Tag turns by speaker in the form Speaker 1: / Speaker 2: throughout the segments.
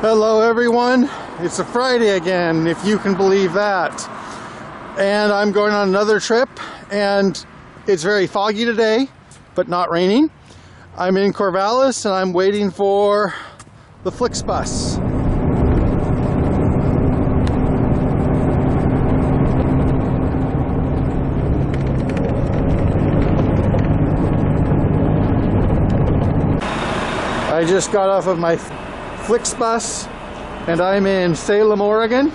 Speaker 1: Hello, everyone. It's a Friday again, if you can believe that. And I'm going on another trip, and it's very foggy today, but not raining. I'm in Corvallis, and I'm waiting for the Flixbus. I just got off of my Flixbus and I'm in Salem, Oregon.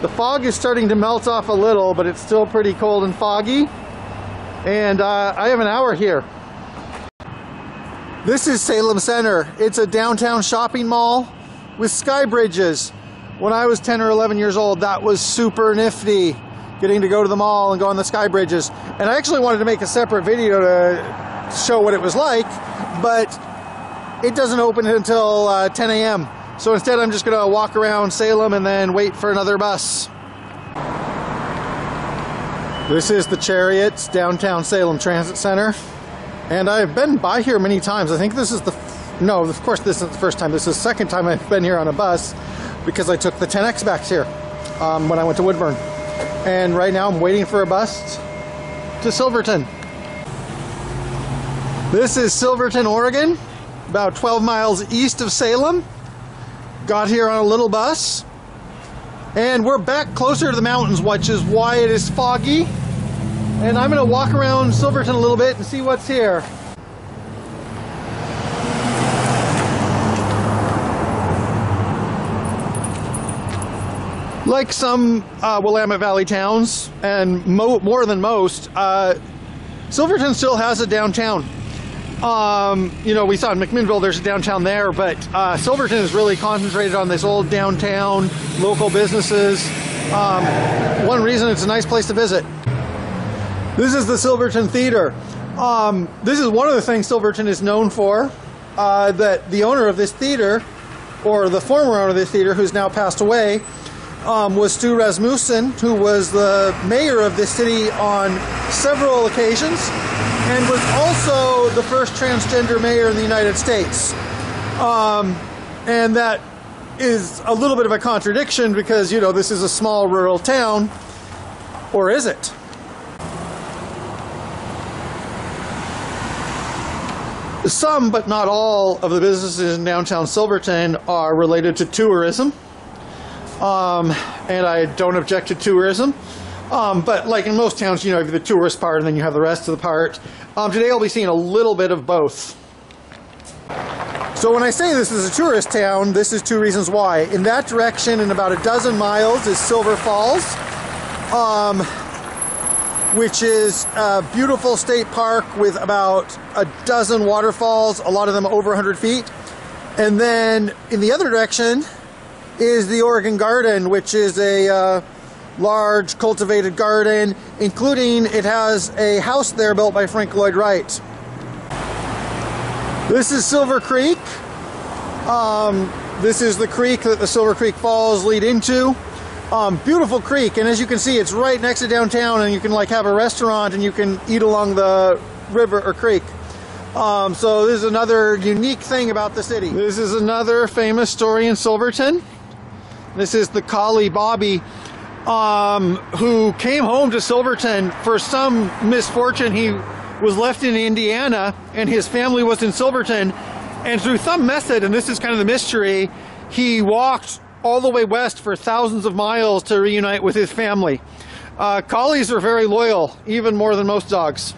Speaker 1: The fog is starting to melt off a little, but it's still pretty cold and foggy. And uh, I have an hour here. This is Salem Center. It's a downtown shopping mall with sky bridges. When I was 10 or 11 years old, that was super nifty, getting to go to the mall and go on the sky bridges. And I actually wanted to make a separate video to show what it was like, but it doesn't open until uh, 10 a.m. So instead I'm just gonna walk around Salem and then wait for another bus. This is the Cherriots Downtown Salem Transit Center. And I've been by here many times. I think this is the, no, of course this isn't the first time. This is the second time I've been here on a bus because I took the 10X back here um, when I went to Woodburn. And right now I'm waiting for a bus to Silverton. This is Silverton, Oregon about 12 miles east of Salem. Got here on a little bus. And we're back closer to the mountains, which is why it is foggy. And I'm going to walk around Silverton a little bit and see what's here. Like some uh, Willamette Valley towns, and mo more than most, uh, Silverton still has a downtown. Um, you know, we saw in McMinnville there's a downtown there, but uh, Silverton is really concentrated on this old downtown, local businesses. Um, one reason it's a nice place to visit. This is the Silverton Theater. Um, this is one of the things Silverton is known for. Uh, that the owner of this theater, or the former owner of this theater, who's now passed away, um, was Stu Rasmussen, who was the mayor of this city on several occasions and was also the first transgender mayor in the United States. Um, and that is a little bit of a contradiction because, you know, this is a small rural town, or is it? Some, but not all, of the businesses in downtown Silverton are related to tourism. Um, and I don't object to tourism. Um, but like in most towns, you know, you have the tourist part and then you have the rest of the part. Um, today I'll be seeing a little bit of both. So when I say this is a tourist town, this is two reasons why. In that direction, in about a dozen miles, is Silver Falls, um, which is a beautiful state park with about a dozen waterfalls, a lot of them over 100 feet. And then in the other direction is the Oregon Garden, which is a uh, large cultivated garden, including it has a house there built by Frank Lloyd Wright. This is Silver Creek. Um, this is the creek that the Silver Creek Falls lead into. Um, beautiful creek, and as you can see, it's right next to downtown, and you can like have a restaurant and you can eat along the river or creek. Um, so this is another unique thing about the city. This is another famous story in Silverton. This is the Collie Bobbie um, who came home to Silverton for some misfortune. He was left in Indiana and his family was in Silverton. And through some method, and this is kind of the mystery, he walked all the way west for thousands of miles to reunite with his family. Uh, collies are very loyal, even more than most dogs.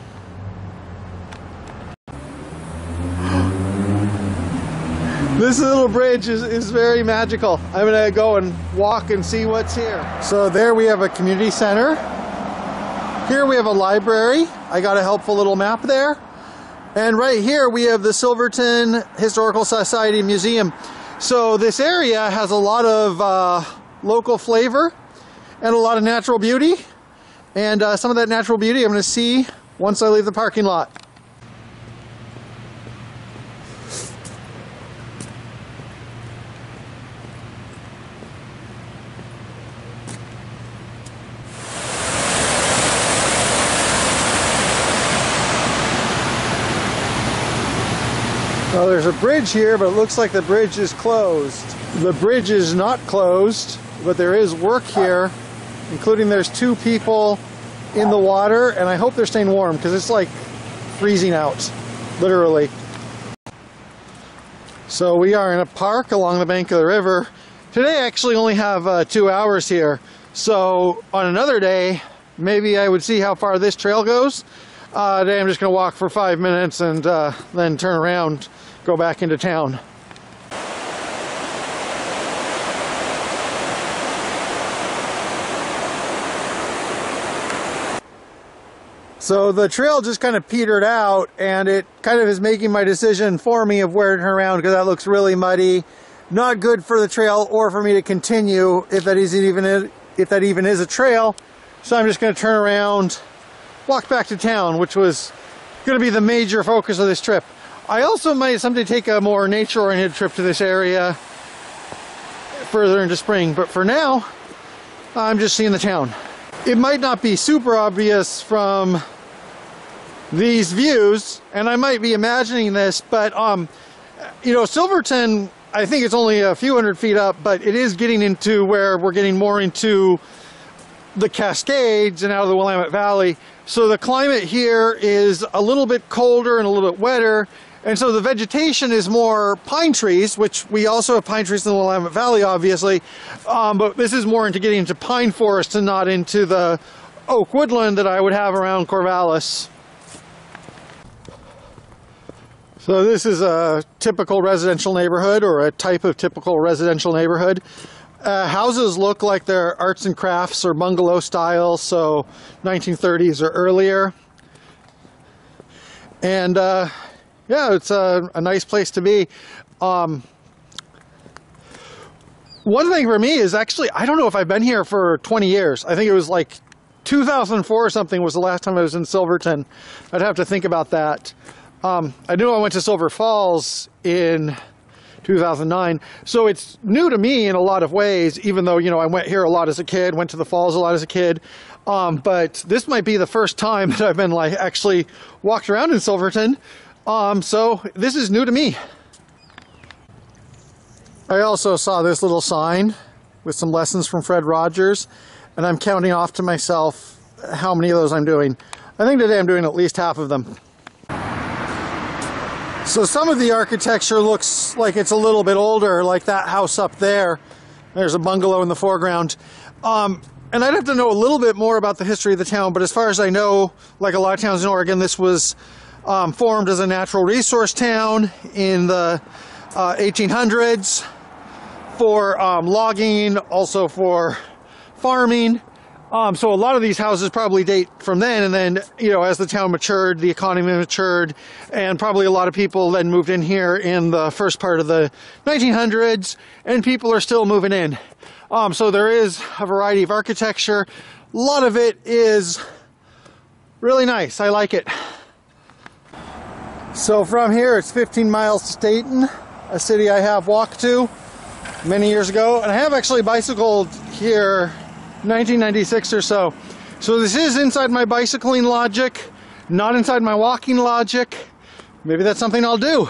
Speaker 1: This little bridge is, is very magical. I'm gonna go and walk and see what's here. So there we have a community center. Here we have a library. I got a helpful little map there. And right here we have the Silverton Historical Society Museum. So this area has a lot of uh, local flavor and a lot of natural beauty. And uh, some of that natural beauty I'm gonna see once I leave the parking lot. Well, there's a bridge here, but it looks like the bridge is closed. The bridge is not closed, but there is work here, including there's two people in the water, and I hope they're staying warm because it's like freezing out, literally. So we are in a park along the bank of the river. Today I actually only have uh, two hours here. So on another day, maybe I would see how far this trail goes. Uh, today I'm just gonna walk for five minutes and uh, then turn around, go back into town. So the trail just kind of petered out and it kind of is making my decision for me of where to turn around because that looks really muddy. Not good for the trail or for me to continue if that is even if that even is a trail. So I'm just going to turn around, walk back to town, which was going to be the major focus of this trip. I also might someday take a more nature-oriented trip to this area further into spring, but for now, I'm just seeing the town it might not be super obvious from these views, and I might be imagining this, but um, you know, Silverton, I think it's only a few hundred feet up, but it is getting into where we're getting more into the Cascades and out of the Willamette Valley. So the climate here is a little bit colder and a little bit wetter, and so the vegetation is more pine trees, which we also have pine trees in the Willamette Valley, obviously. Um, but this is more into getting into pine forest and not into the oak woodland that I would have around Corvallis. So this is a typical residential neighborhood or a type of typical residential neighborhood. Uh, houses look like they're arts and crafts or bungalow style, so 1930s or earlier. And uh, yeah, it's a, a nice place to be. Um, one thing for me is actually, I don't know if I've been here for 20 years. I think it was like 2004 or something was the last time I was in Silverton. I'd have to think about that. Um, I knew I went to Silver Falls in 2009. So it's new to me in a lot of ways, even though, you know, I went here a lot as a kid, went to the falls a lot as a kid. Um, but this might be the first time that I've been like actually walked around in Silverton. Um, so this is new to me. I also saw this little sign with some lessons from Fred Rogers, and I'm counting off to myself how many of those I'm doing. I think today I'm doing at least half of them. So some of the architecture looks like it's a little bit older, like that house up there. There's a bungalow in the foreground. Um, and I'd have to know a little bit more about the history of the town, but as far as I know, like a lot of towns in Oregon, this was um, formed as a natural resource town in the uh, 1800s for um, logging, also for farming. Um, so a lot of these houses probably date from then, and then you know as the town matured, the economy matured, and probably a lot of people then moved in here in the first part of the 1900s, and people are still moving in. Um, so there is a variety of architecture. A lot of it is really nice. I like it. So from here, it's 15 miles to Stayton, a city I have walked to many years ago. And I have actually bicycled here 1996 or so. So this is inside my bicycling logic, not inside my walking logic. Maybe that's something I'll do.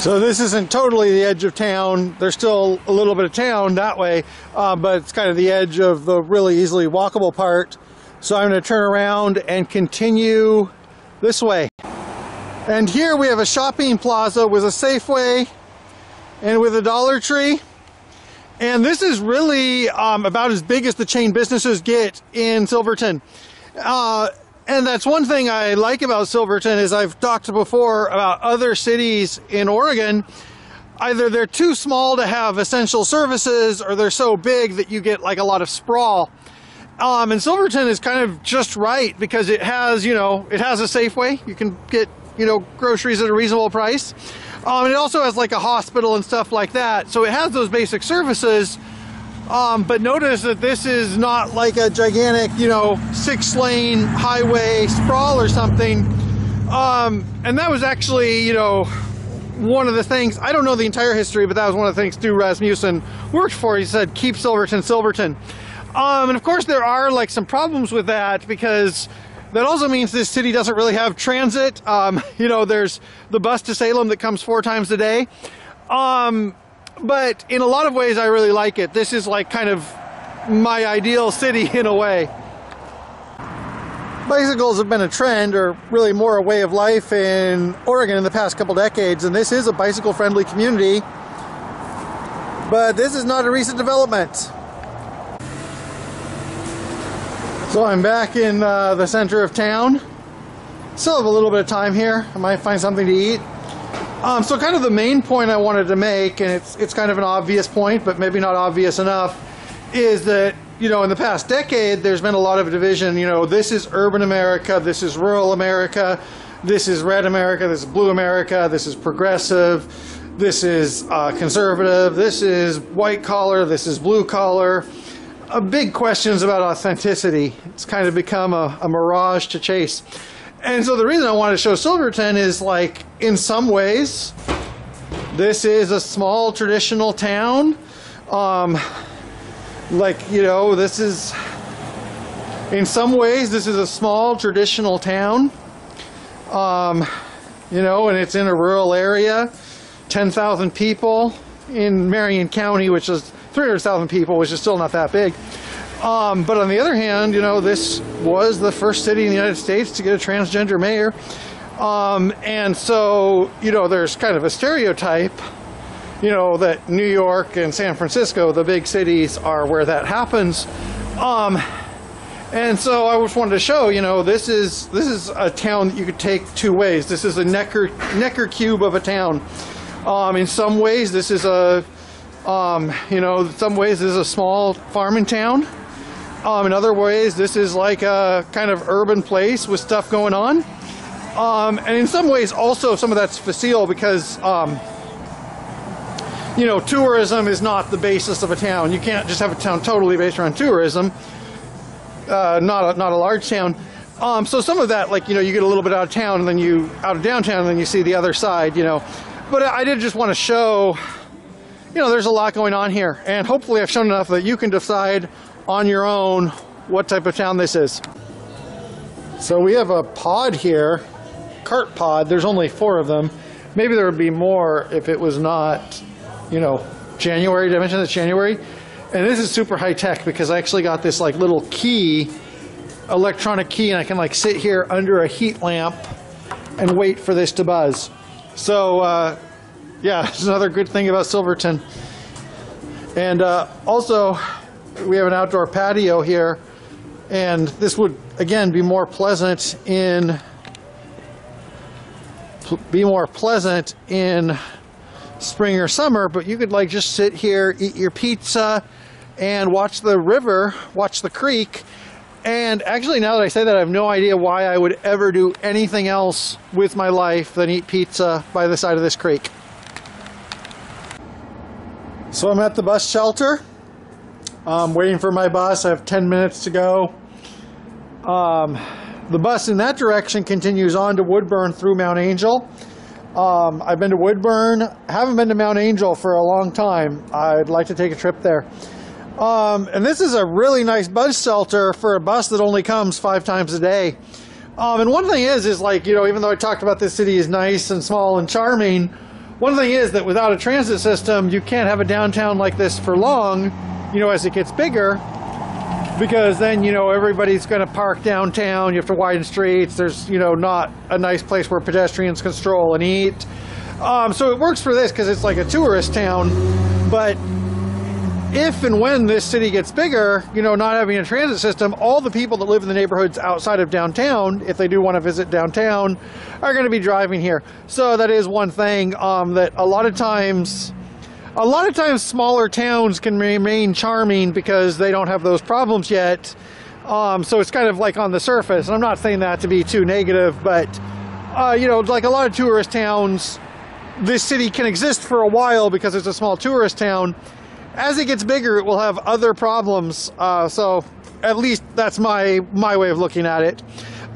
Speaker 1: So this isn't totally the edge of town. There's still a little bit of town that way, uh, but it's kind of the edge of the really easily walkable part. So I'm going to turn around and continue this way. And here we have a shopping plaza with a Safeway and with a Dollar Tree. And this is really um, about as big as the chain businesses get in Silverton. Uh, and that's one thing I like about Silverton is I've talked before about other cities in Oregon. Either they're too small to have essential services or they're so big that you get like a lot of sprawl. Um, and Silverton is kind of just right because it has, you know, it has a Safeway. You can get, you know, groceries at a reasonable price. Um, and it also has like a hospital and stuff like that. So it has those basic services. Um, but notice that this is not like a gigantic, you know, six lane highway sprawl or something. Um, and that was actually, you know, one of the things, I don't know the entire history, but that was one of the things Stu Rasmussen worked for. He said, keep Silverton, Silverton. Um, and of course, there are like some problems with that because that also means this city doesn't really have transit. Um, you know, there's the bus to Salem that comes four times a day. Um, but in a lot of ways, I really like it. This is like kind of my ideal city in a way. Bicycles have been a trend, or really more a way of life in Oregon in the past couple decades, and this is a bicycle friendly community. But this is not a recent development. So I'm back in uh, the center of town. Still have a little bit of time here. I might find something to eat. Um, so kind of the main point I wanted to make, and it's it's kind of an obvious point, but maybe not obvious enough, is that you know, in the past decade, there's been a lot of division. You know, this is urban America, this is rural America, this is red America, this is blue America, this is progressive, this is uh, conservative, this is white collar, this is blue collar. Uh, big questions about authenticity. It's kind of become a, a mirage to chase. And so the reason I wanted to show Silverton is like, in some ways, this is a small traditional town. Um, like you know this is in some ways this is a small traditional town um, you know and it's in a rural area 10,000 people in Marion County which is 300,000 people which is still not that big um, but on the other hand you know this was the first city in the United States to get a transgender mayor um, and so you know there's kind of a stereotype you know that New York and San Francisco, the big cities, are where that happens. Um, and so I just wanted to show, you know, this is this is a town that you could take two ways. This is a necker necker cube of a town. Um, in some ways, this is a, um, you know, in some ways this is a small farming town. Um, in other ways, this is like a kind of urban place with stuff going on. Um, and in some ways, also some of that's facile because um, you know, tourism is not the basis of a town. You can't just have a town totally based around tourism. Uh, not a, not a large town. Um, so some of that, like you know, you get a little bit out of town, and then you out of downtown, and then you see the other side. You know, but I did just want to show, you know, there's a lot going on here, and hopefully I've shown enough that you can decide on your own what type of town this is. So we have a pod here, cart pod. There's only four of them. Maybe there would be more if it was not you know, January. Did I mention it's January? And this is super high tech because I actually got this like little key, electronic key, and I can like sit here under a heat lamp and wait for this to buzz. So, uh, yeah, it's another good thing about Silverton. And uh, also, we have an outdoor patio here, and this would again be more pleasant in be more pleasant in spring or summer, but you could like just sit here, eat your pizza, and watch the river, watch the creek. And actually, now that I say that, I have no idea why I would ever do anything else with my life than eat pizza by the side of this creek. So I'm at the bus shelter. I'm waiting for my bus. I have 10 minutes to go. Um, the bus in that direction continues on to Woodburn through Mount Angel. Um, I've been to Woodburn, haven't been to Mount Angel for a long time. I'd like to take a trip there. Um, and this is a really nice bus shelter for a bus that only comes five times a day. Um, and one thing is, is like, you know, even though I talked about this city is nice and small and charming, one thing is that without a transit system, you can't have a downtown like this for long, you know, as it gets bigger because then you know everybody's going to park downtown you have to widen streets there's you know not a nice place where pedestrians can stroll and eat. Um, so it works for this because it's like a tourist town but if and when this city gets bigger you know not having a transit system all the people that live in the neighborhoods outside of downtown if they do want to visit downtown are going to be driving here so that is one thing um, that a lot of times a lot of times smaller towns can remain charming because they don't have those problems yet. Um, so it's kind of like on the surface. And I'm not saying that to be too negative, but uh, you know, like a lot of tourist towns, this city can exist for a while because it's a small tourist town. As it gets bigger, it will have other problems. Uh, so at least that's my my way of looking at it.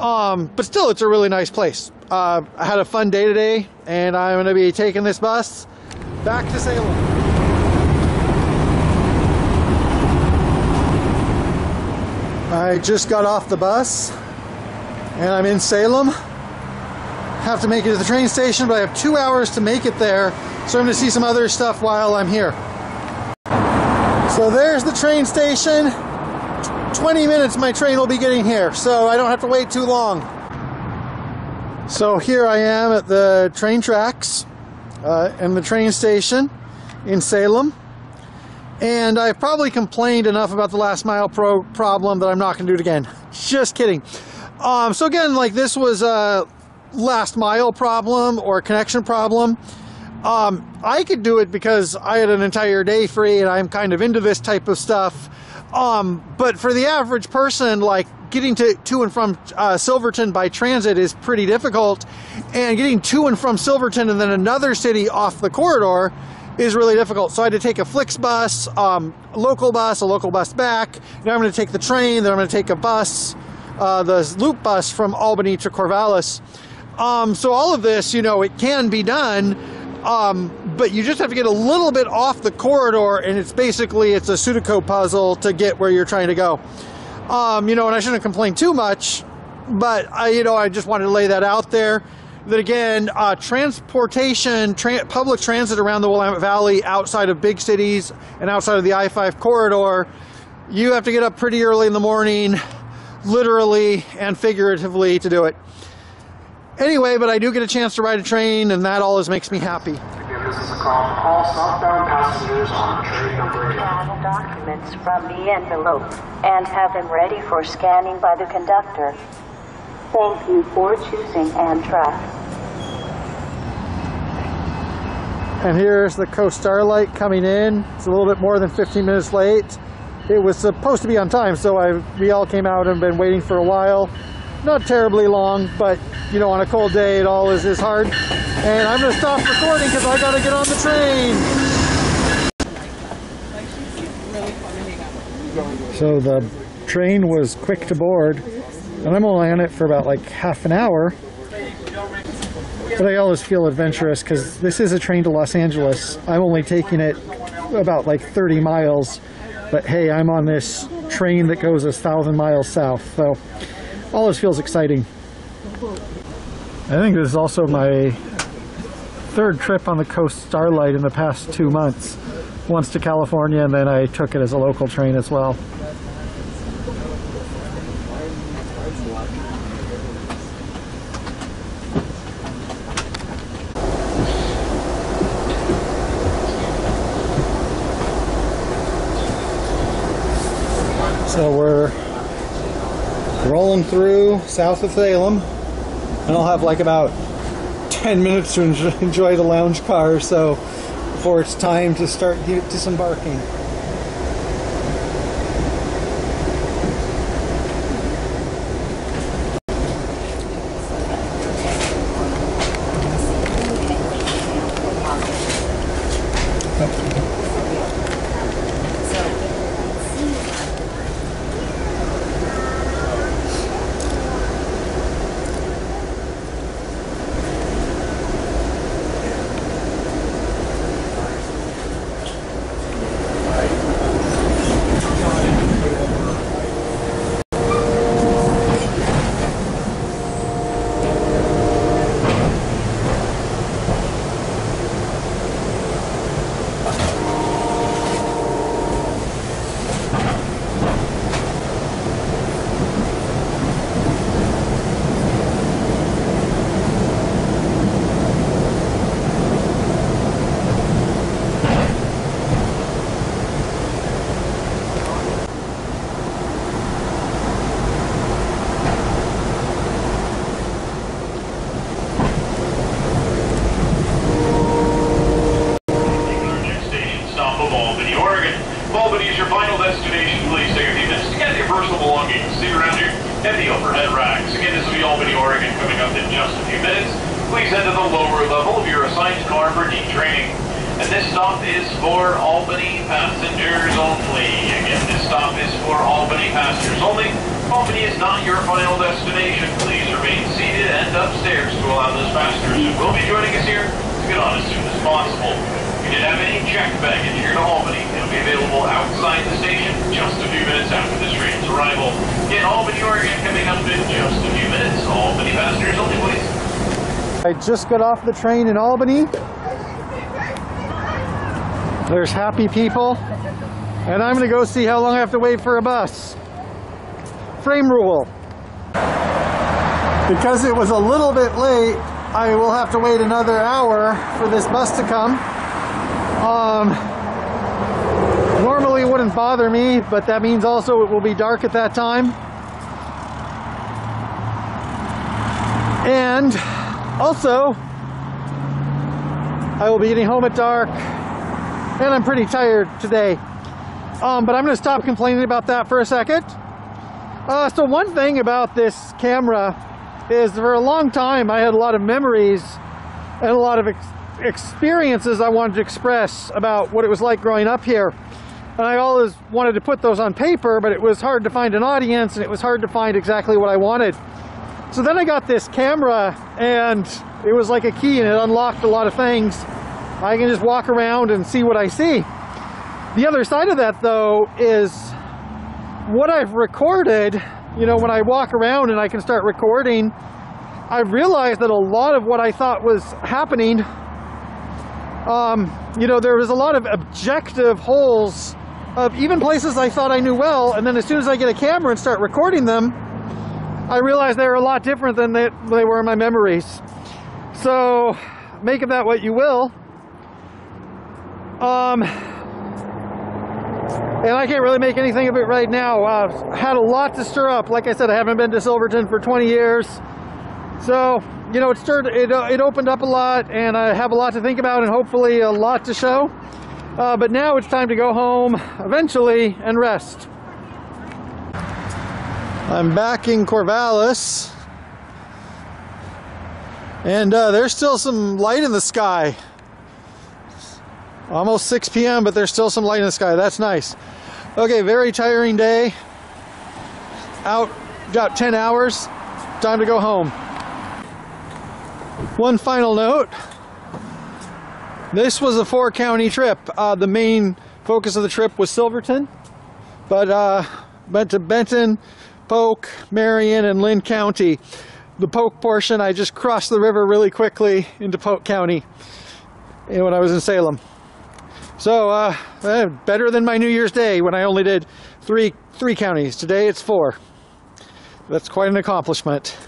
Speaker 1: Um, but still, it's a really nice place. Uh, I had a fun day today, and I'm going to be taking this bus back to Salem. I just got off the bus and I'm in Salem. have to make it to the train station, but I have two hours to make it there. So I'm going to see some other stuff while I'm here. So there's the train station. 20 minutes my train will be getting here, so I don't have to wait too long. So here I am at the train tracks uh, and the train station in Salem. And I've probably complained enough about the last mile pro problem that I'm not going to do it again. Just kidding. Um, so again, like this was a last mile problem or connection problem. Um, I could do it because I had an entire day free and I'm kind of into this type of stuff. Um, but for the average person, like getting to, to and from uh, Silverton by transit is pretty difficult. And getting to and from Silverton and then another city off the corridor is really difficult. So I had to take a FlixBus, um, a local bus, a local bus back. Now I'm going to take the train, then I'm going to take a bus, uh, the loop bus from Albany to Corvallis. Um, so all of this, you know, it can be done um, but you just have to get a little bit off the corridor, and it's basically it's a Sudoku puzzle to get where you're trying to go. Um, you know, and I shouldn't complain too much, but I, you know, I just wanted to lay that out there. That again, uh, transportation, tra- public transit around the Willamette Valley, outside of big cities and outside of the I-5 corridor, you have to get up pretty early in the morning, literally and figuratively, to do it. Anyway, but I do get a chance to ride a train, and that always makes me happy.
Speaker 2: Again, this is a call for all southbound passengers on train number 8.
Speaker 3: Documents from the envelope and have them ready for scanning by the conductor. Thank you for choosing Amtrak.
Speaker 1: And here's the Coast Starlight coming in. It's a little bit more than 15 minutes late. It was supposed to be on time, so I, we all came out and been waiting for a while. Not terribly long, but you know, on a cold day, it all is, is hard. And I'm to stop recording because I got to get on the train. So the train was quick to board, and I'm only on it for about like half an hour. But I always feel adventurous because this is a train to Los Angeles. I'm only taking it about like 30 miles, but hey, I'm on this train that goes a thousand miles south. So always feels exciting. I think this is also my third trip on the Coast Starlight in the past two months. Once to California, and then I took it as a local train as well. So we're rolling through south of Salem, and I'll have like about 10 minutes to enjoy, the lounge car so before it's time to start disembarking.
Speaker 4: Next station stop of Albany, Oregon. If Albany is your final destination, please take a few minutes to get your personal belongings. See at the overhead racks. Again, this will be Albany, Oregon coming up in just a few minutes. Please head to the lower level of your assigned car for detraining. And this stop is for Albany passengers only. Again, this stop is for Albany passengers only. Albany is not your final destination. Please remain seated and upstairs to allow those passengers who will be joining us here to get on as soon as possible. If you did have any checked baggage here to Albany, be available outside the station just a few minutes after this train's arrival. Again, Albany, Oregon coming up in just a few minutes. Albany passengers only, please.
Speaker 1: I just got off the train in Albany. There's happy people. And I'm going to go see how long I have to wait for a bus. Frame rule. Because it was a little bit late, I will have to wait another hour for this bus to come. Um, normally wouldn't bother me, but that means also it will be dark at that time. And also, I will be getting home at dark, and I'm pretty tired today. Um, but I'm going to stop complaining about that for a second. Uh, so one thing about this camera is for a long time I had a lot of memories and a lot of ex experiences I wanted to express about what it was like growing up here. And I always wanted to put those on paper, but it was hard to find an audience and it was hard to find exactly what I wanted. So then I got this camera and it was like a key and it unlocked a lot of things. I can just walk around and see what I see. The other side of that though is what I've recorded, you know, when I walk around and I can start recording, I've realized that a lot of what I thought was happening, um, you know, there was a lot of objective holes of even places I thought I knew well, and then as soon as I get a camera and start recording them, I realize they're a lot different than they, they were in my memories. So, make of that what you will. Um, and I can't really make anything of it right now. Uh, had a lot to stir up. Like I said, I haven't been to Silverton for 20 years. So, you know, it stirred, it, uh, it opened up a lot and I have a lot to think about and hopefully a lot to show. Uh, but now it's time to go home eventually and rest. I'm back in Corvallis and uh, there's still some light in the sky. Almost 6 p.m., but there's still some light in the sky. That's nice. Okay, very tiring day. Out about 10 hours. Time to go home. One final note. This was a four county trip. Uh, the main focus of the trip was Silverton, but uh, went to Benton, Polk, Marion, and Linn County. The Polk portion, I just crossed the river really quickly into Polk County and when I was in Salem. So uh, eh, better than my New Year's Day when I only did three three counties. Today it's four. That's quite an accomplishment.